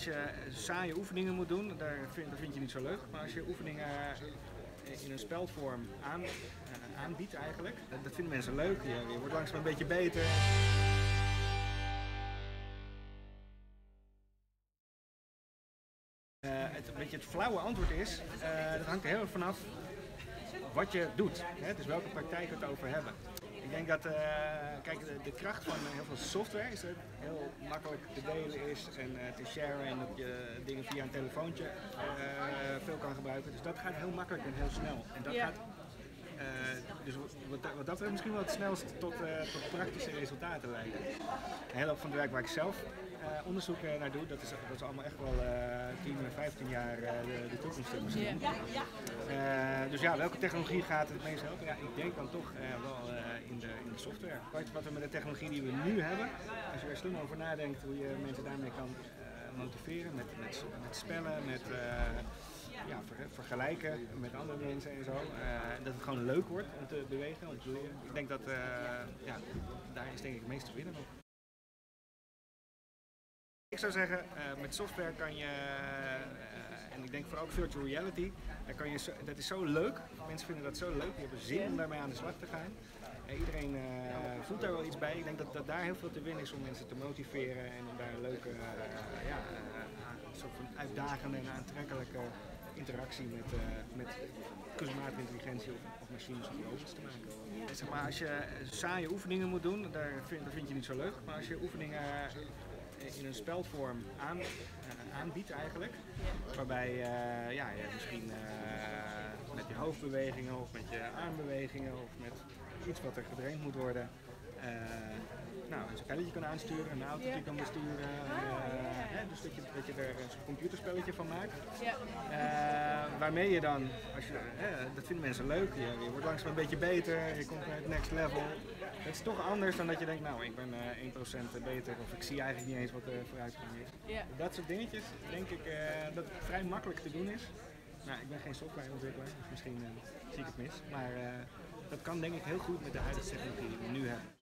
als je saaie oefeningen moet doen, daar vind, dat vind je niet zo leuk. Maar als je oefeningen in een spelvorm aan, uh, aanbiedt eigenlijk, dat, vinden mensen leuk. Je, je wordt langzaam een beetje beter. Uh, het, beetje het flauwe antwoord is, dat hangt er heel erg vanaf wat je doet. Hè? Dus welke praktijk we het over hebben. Ik denk dat uh, kijk, de, de, kracht van heel veel software is dat het heel makkelijk te delen is en uh, te sharen en dat je dingen via een telefoontje uh, veel kan gebruiken. Dus dat gaat heel makkelijk en heel snel. En dat gaat, dus wat, wat dat betreft misschien wel het snelst tot, tot praktische resultaten leiden. Een hele hoop van het werk waar ik zelf uh, onderzoek uh, naar doe, dat is, dat is allemaal echt wel uh, 10, 15 jaar de, de, toekomst in misschien. Dus ja, welke technologie gaat het meest helpen? Ja, ik denk dan toch wel in, de, in de software. Je wat we met de technologie die we nu hebben, als je er slim over nadenkt hoe je mensen daarmee kan motiveren, met, met, met spellen, met ja, ver, vergelijken met andere mensen en zo. dat het gewoon leuk wordt om te bewegen, om te leren. Ik denk dat ja, daar is denk ik het meeste te winnen nog. Ik zou zeggen, uh, met software kan je, en ik denk vooral ook virtual reality, daar kan je dat is zo leuk. Mensen vinden dat zo leuk, die hebben zin om daarmee aan de slag te gaan. Iedereen voelt daar wel iets bij. Ik denk dat, dat daar heel veel te winnen is om mensen te motiveren en om daar een leuke, ja, soort van uitdagende en aantrekkelijke interactie met, met kunstmatige intelligentie of, of machines of robots te maken. Zeg maar, als je saaie oefeningen moet doen, daar vind, dat vind je niet zo leuk. Maar als je oefeningen in een spelvorm aan, uh, aanbiedt eigenlijk. Waarbij uh, ja, je misschien uh, met je hoofdbewegingen of met je armbewegingen of met iets wat er gedraind moet worden. Nou, een spelletje kan aansturen, een autootje kan besturen. hè, dus dat je, dat je er een computerspelletje van maakt. Ja. waarmee je dan, als je, dat vinden mensen leuk, je, je wordt langzaam een beetje beter, je komt naar het next level. Het is toch anders dan dat je denkt, nou ik ben uh, 1% beter of ik zie eigenlijk niet eens wat er vooruitgang is. Dat soort dingetjes denk ik uh, dat het vrij makkelijk te doen is. Nou, ik ben geen softwareontwikkelaar, dus misschien uh, zie ik het mis. Maar dat kan denk ik heel goed met de huidige technologie die we nu hebben.